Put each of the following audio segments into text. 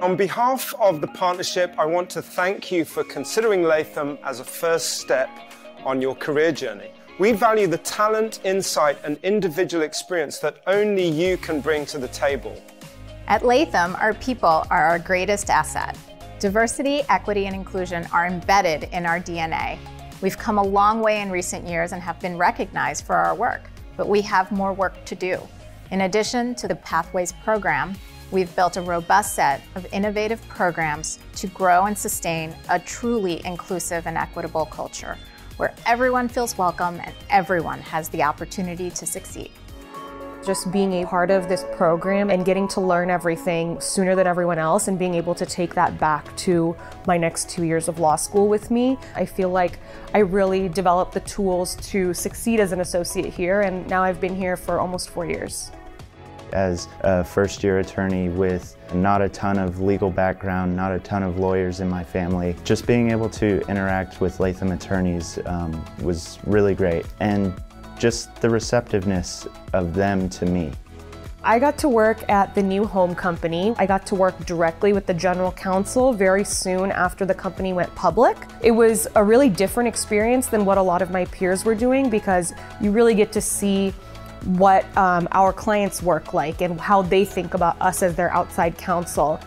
On behalf of the partnership, I want to thank you for considering Latham as a first step on your career journey. We value the talent, insight, and individual experience that only you can bring to the table. At Latham, our people are our greatest asset. Diversity, equity, and inclusion are embedded in our DNA. We've come a long way in recent years and have been recognized for our work, but we have more work to do. In addition to the Pathways program, we've built a robust set of innovative programs to grow and sustain a truly inclusive and equitable culture where everyone feels welcome and everyone has the opportunity to succeed. Just being a part of this program and getting to learn everything sooner than everyone else and being able to take that back to my next two years of law school with me, I feel like I really developed the tools to succeed as an associate here, and now I've been here for almost four years as a first year attorney with not a ton of legal background, not a ton of lawyers in my family. Just being able to interact with Latham attorneys um, was really great and just the receptiveness of them to me. I got to work at the new home company. I got to work directly with the general counsel very soon after the company went public. It was a really different experience than what a lot of my peers were doing because you really get to see what um, our clients work like and how they think about us as their outside counsel.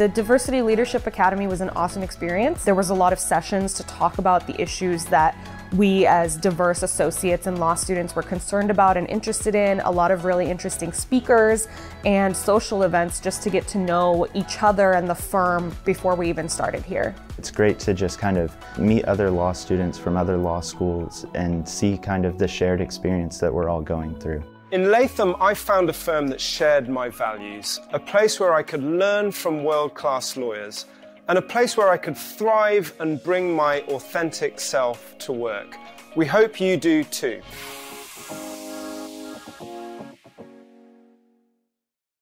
The Diversity Leadership Academy was an awesome experience. There was a lot of sessions to talk about the issues that we as diverse associates and law students were concerned about and interested in, a lot of really interesting speakers and social events just to get to know each other and the firm before we even started here. It's great to just kind of meet other law students from other law schools and see kind of the shared experience that we're all going through. In Latham, I found a firm that shared my values, a place where I could learn from world class lawyers and a place where I could thrive and bring my authentic self to work. We hope you do too.